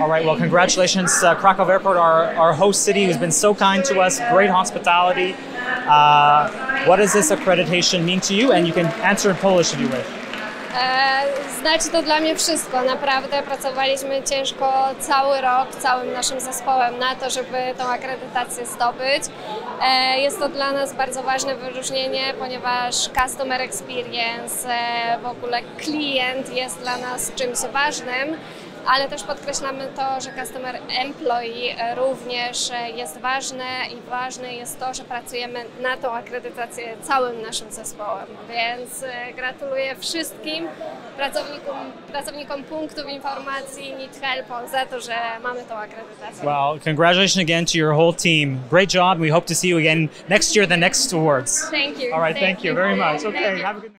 All right, well, congratulations, uh, Krakow Airport, our, our host city who's been so kind to us, great hospitality. Uh, what does this accreditation mean to you? And you can answer in Polish if you wish. E, Znaczy to dla mnie wszystko. Naprawdę pracowaliśmy ciężko cały rok, całym naszym zespołem na to, żeby tą akredytację zdobyć. E, Jest to dla nas bardzo ważne wyróżnienie, ponieważ customer experience, e, w ogóle klient jest dla nas czymś ważnym. Ale też podkreślamy to, że customer employee również jest ważne i ważne jest to, że pracujemy na tą akredytację całym naszym zespołem. Więc e, gratuluję wszystkim pracownikom, pracownikom punktów informacji Need Help za to, że mamy tą akredytację. Well, congratulations again to your whole team. Great job. We hope to see you again next year, the next awards. Thank you. All right, thank, you very much. Okay, have a good night.